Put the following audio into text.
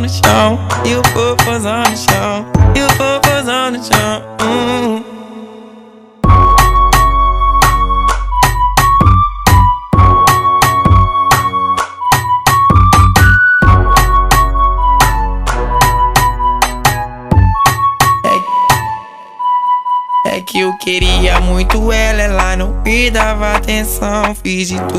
No chão, e o popozão no chão, e o popozão no chão. Hum. É que eu queria muito ela, ela não me dava atenção. Fiz de tudo